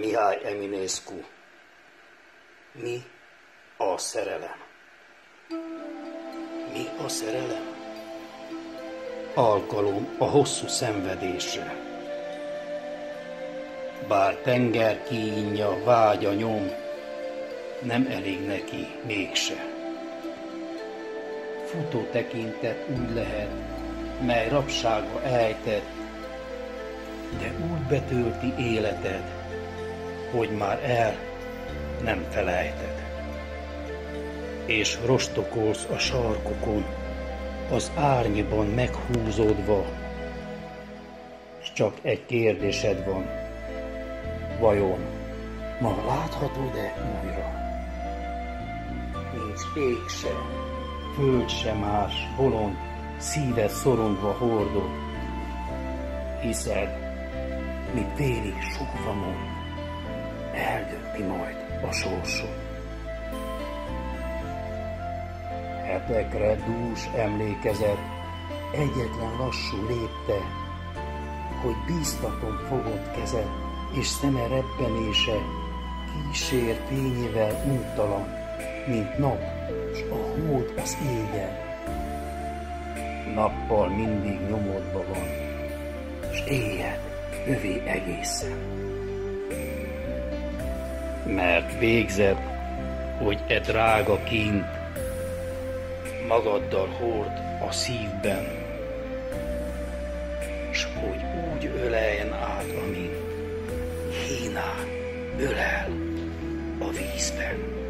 Mihály Eminescu. Mi a szerelem? Mi a szerelem? Alkalom a hosszú szenvedésre. Bár tenger kínja, vágya nyom, nem elég neki mégse. Futó tekintet úgy lehet, mely rabsága ejtett, de úgy betölti életed, hogy már el nem felejted. És rostokolsz a sarkokon, az árnyban meghúzódva, s csak egy kérdésed van, vajon ma láthatod-e újra? Nincs ég se, föld se más, bolond, szíved szorongva hordod, hiszed, mi téli sukva mond, eldönti majd a sorsod. Hetekre dús emlékezet, egyetlen lassú lépte, hogy bíztatom fogott kezed, és szeme rebbenése kísér fényével untalan, mint nap, s a hold az égen. Nappal mindig nyomodva van, s éjjel övé egészen. Mert végzed, hogy e drága kint magaddal hord a szívben, s hogy úgy öleljen át, amint hínán ölel a vízben.